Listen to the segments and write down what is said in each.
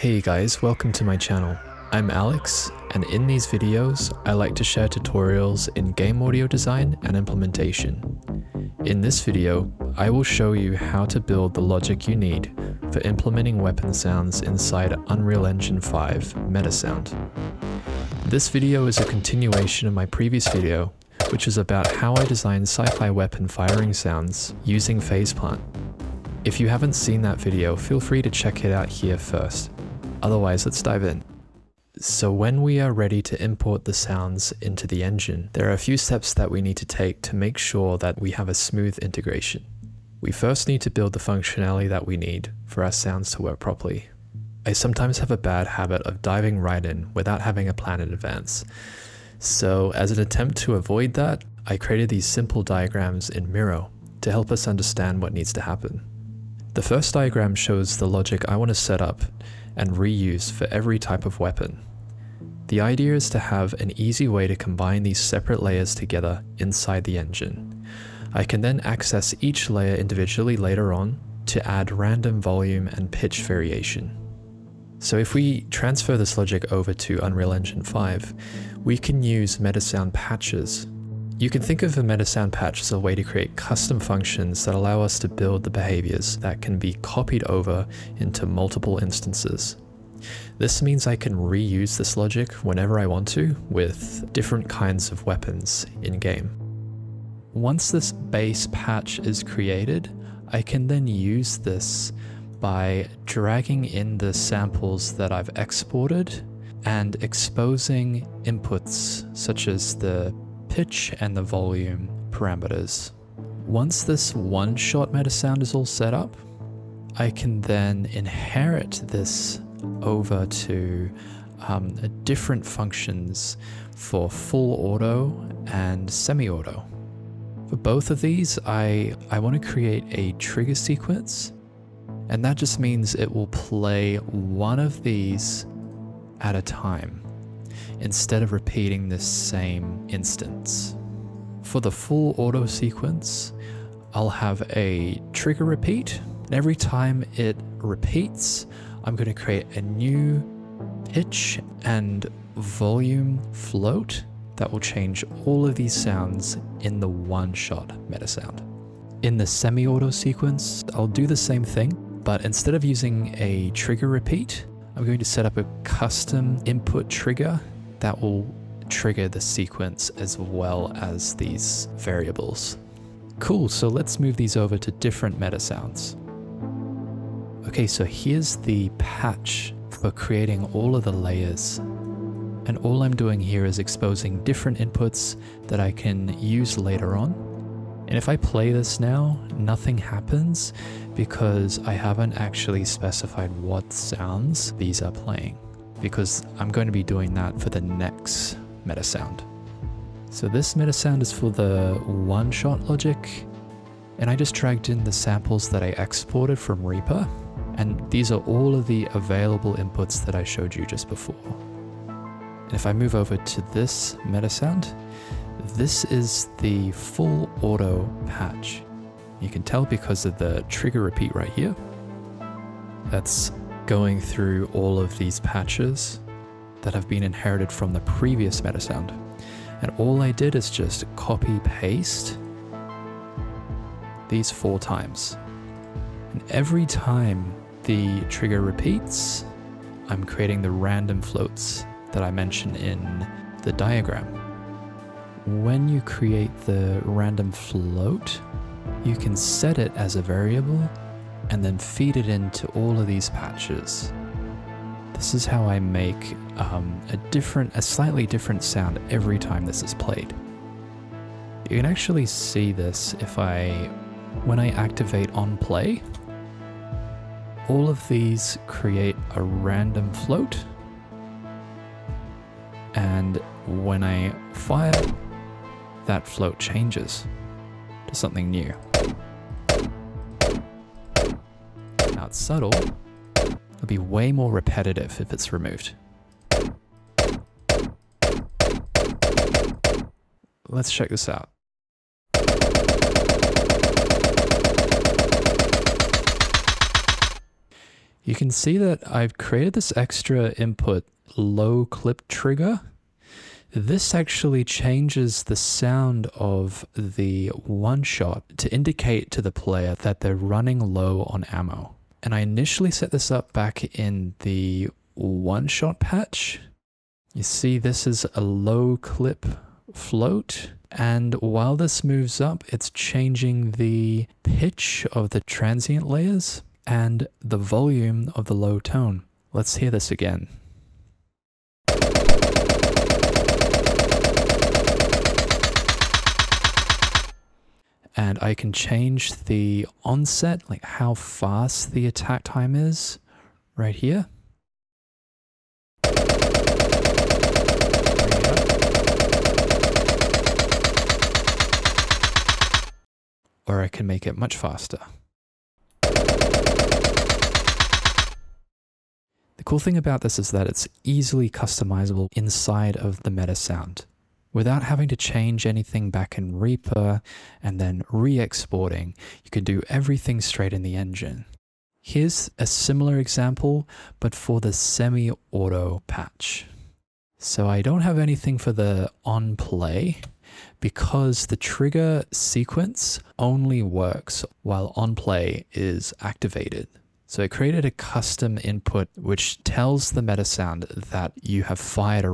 Hey guys, welcome to my channel. I'm Alex, and in these videos, I like to share tutorials in game audio design and implementation. In this video, I will show you how to build the logic you need for implementing weapon sounds inside Unreal Engine 5 Metasound. This video is a continuation of my previous video, which is about how I designed sci-fi weapon firing sounds using Phaseplant. If you haven't seen that video, feel free to check it out here first. Otherwise, let's dive in. So when we are ready to import the sounds into the engine, there are a few steps that we need to take to make sure that we have a smooth integration. We first need to build the functionality that we need for our sounds to work properly. I sometimes have a bad habit of diving right in without having a plan in advance. So as an attempt to avoid that, I created these simple diagrams in Miro to help us understand what needs to happen. The first diagram shows the logic I want to set up and reuse for every type of weapon. The idea is to have an easy way to combine these separate layers together inside the engine. I can then access each layer individually later on to add random volume and pitch variation. So if we transfer this logic over to Unreal Engine 5, we can use Metasound patches you can think of a Metasound patch as a way to create custom functions that allow us to build the behaviors that can be copied over into multiple instances. This means I can reuse this logic whenever I want to with different kinds of weapons in game. Once this base patch is created, I can then use this by dragging in the samples that I've exported and exposing inputs such as the pitch and the volume parameters. Once this one-shot metasound is all set up, I can then inherit this over to um, different functions for full auto and semi-auto. For both of these, I, I want to create a trigger sequence, and that just means it will play one of these at a time instead of repeating this same instance. For the full auto sequence, I'll have a trigger repeat, and every time it repeats, I'm going to create a new pitch and volume float that will change all of these sounds in the one shot metasound. In the semi-auto sequence, I'll do the same thing, but instead of using a trigger repeat, I'm going to set up a custom input trigger that will trigger the sequence as well as these variables. Cool, so let's move these over to different meta sounds. Okay, so here's the patch for creating all of the layers. And all I'm doing here is exposing different inputs that I can use later on. And if I play this now, nothing happens because I haven't actually specified what sounds these are playing because I'm going to be doing that for the next meta sound. So this meta sound is for the one-shot logic, and I just dragged in the samples that I exported from Reaper, and these are all of the available inputs that I showed you just before. And if I move over to this meta sound, this is the full auto patch. You can tell because of the trigger repeat right here. That's going through all of these patches that have been inherited from the previous Metasound. And all I did is just copy paste these four times. And every time the trigger repeats, I'm creating the random floats that I mentioned in the diagram. When you create the random float, you can set it as a variable and then feed it into all of these patches. This is how I make um, a different, a slightly different sound every time this is played. You can actually see this if I, when I activate on play, all of these create a random float. And when I fire, that float changes to something new. Not subtle, it'll be way more repetitive if it's removed. Let's check this out. You can see that I've created this extra input low clip trigger. This actually changes the sound of the one shot to indicate to the player that they're running low on ammo. And I initially set this up back in the one shot patch. You see this is a low clip float. And while this moves up, it's changing the pitch of the transient layers and the volume of the low tone. Let's hear this again. And I can change the onset, like how fast the attack time is, right here. Or I can make it much faster. The cool thing about this is that it's easily customizable inside of the meta sound without having to change anything back in Reaper and then re-exporting. You can do everything straight in the engine. Here's a similar example, but for the semi-auto patch. So I don't have anything for the on play because the trigger sequence only works while on play is activated. So it created a custom input which tells the meta sound that you have fired a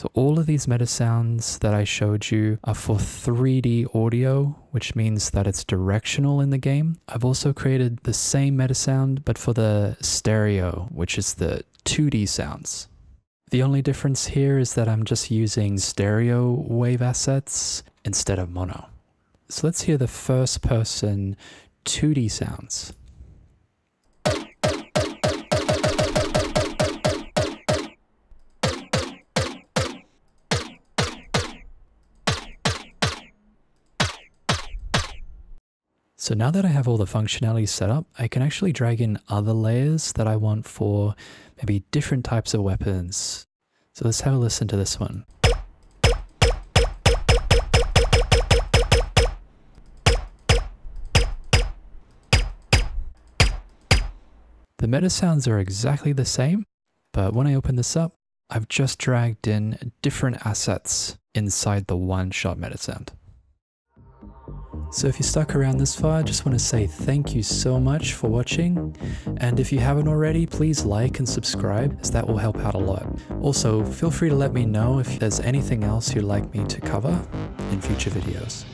So all of these meta sounds that I showed you are for 3D audio, which means that it's directional in the game. I've also created the same meta sound, but for the stereo, which is the 2D sounds. The only difference here is that I'm just using stereo wave assets instead of mono. So let's hear the first person 2D sounds. So now that I have all the functionality set up, I can actually drag in other layers that I want for maybe different types of weapons. So let's have a listen to this one. The meta sounds are exactly the same, but when I open this up, I've just dragged in different assets inside the one-shot meta sound. So if you stuck around this far, I just want to say thank you so much for watching. And if you haven't already, please like and subscribe as that will help out a lot. Also, feel free to let me know if there's anything else you'd like me to cover in future videos.